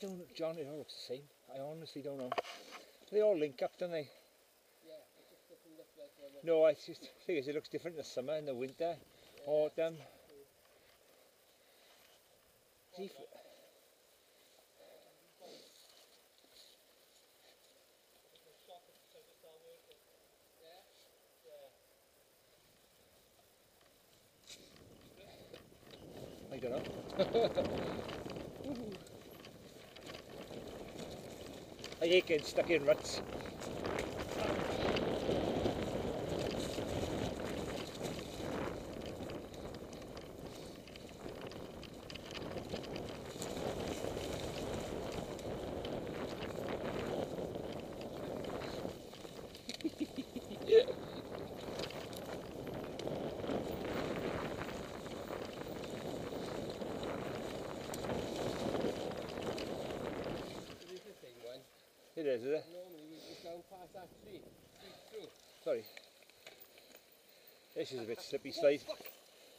don't, John, it all looks the same. I honestly don't know. They all link up, don't they? Yeah, like No, I just figures it looks different in the summer and the winter, autumn. See I don't know. I hate getting stuck in ruts. Is, it? Normally we go past that tree. Sorry. This is a bit slippy slide.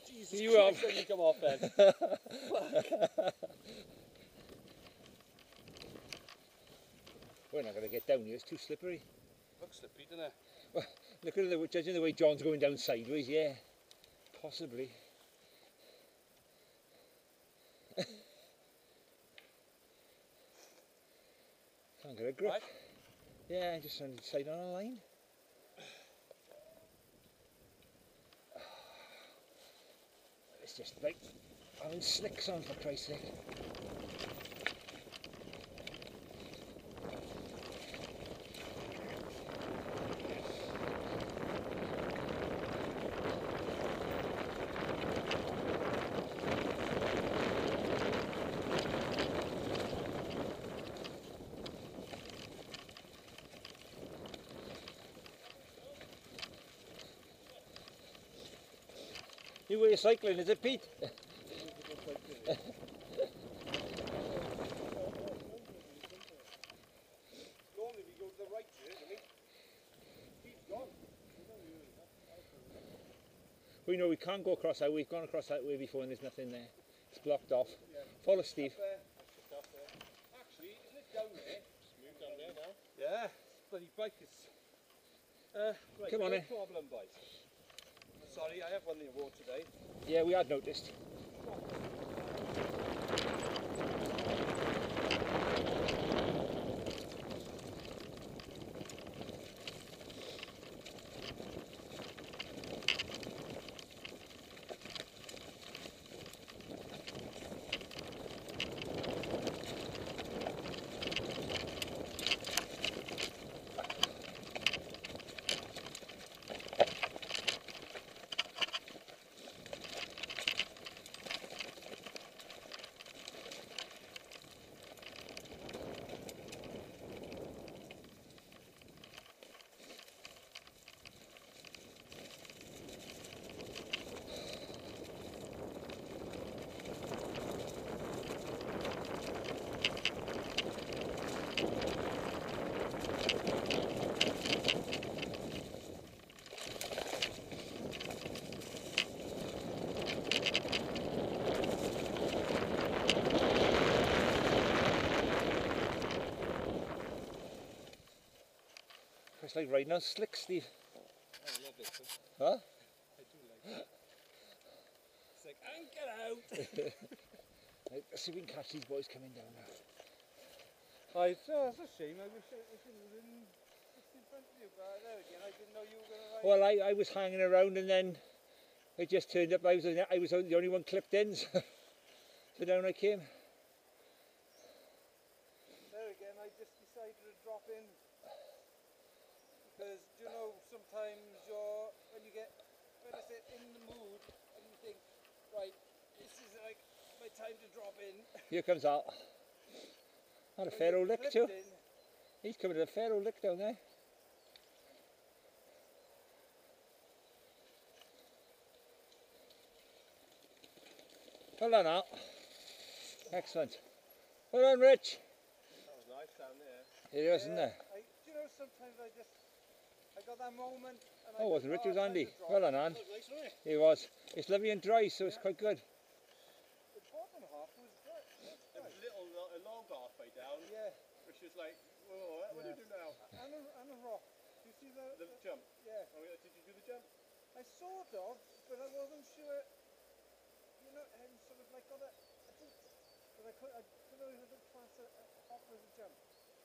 Jesus You have- Christ, let me come off then. We're not going to get down here, it's too slippery. Looks slippery, doesn't it? Look at the, judging the way John's going down sideways, yeah. Possibly. Can't get a grip. Right. Yeah, I just to decide on a line. It's just like having slicks on for Christ's sake. You were cycling, is it Pete? We go to the right here, don't we? Keep gone. We know we can't go across that way. We've gone across that way before and there's nothing there. It's blocked off. Follow Steve. Actually, isn't it down there? Smooth down there now. Yeah, bloody bike is. Uh, right, Come on no in. problem, boys. Sorry, I have in the road today. Yeah, we had noticed. It's like riding on slicks, Steve. Oh, I love it. Huh? I do like it. It's like, and get out! Let's see if we can catch these boys coming down now. I, oh, that's oh, a shame. I wish I, I should have been just in front of you, but there again, I didn't know you were going to ride. Well, I, I was hanging around and then it just turned up. I was I was the only one clipped in, so, so down I came. There again, I just decided to drop in because you know sometimes you're when you get when I say in the mood and you think right, this is like my time to drop in. Here comes out. Had a When fair old lick too. in, He's coming to a fair old lick down there. Well done, Al. Excellent. Well done, Rich. That was nice down there. It is, isn't it? I, do you know sometimes I just I got that moment. And I Oh, wasn't just, Rich, was oh, Andy. Well done, Ann. That was nice, it? It was. It's lovely and dry, so it's quite good. The bottom half was good. A little lo- a long half I way down, Yeah, which is like, whoa, what do you do now? and a, and a rock. Do you see the, The jump. yeah? Oh, did you do the jump? I sort of, but I wasn't sure. You know, and sort of like got a, I did, but I could, I don't know if I could class a, a hop as a jump.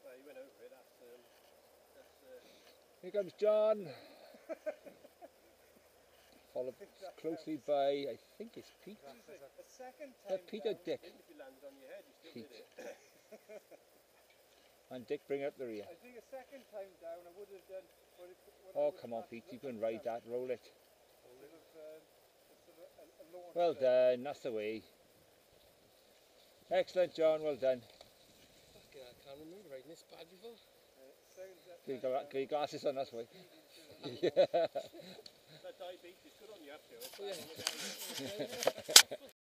Well, you went over it. That's um, that's. Uh, Here comes John. Followed closely by, I think it's Pete. This is a second Uh, time. Pete or Dick? if you landed on your head, you still Pete. And Dick bring up the rear. I think a second time down I would have done. What it, what Oh, come on, Pete, you can ride that, roll it. Sort of, sort of a, a launch Well there. done, that's the way. Excellent, John, well done. I can't remember riding this bad before. Kind got, your glasses on, that's why. that diabetes, good on you up here. It's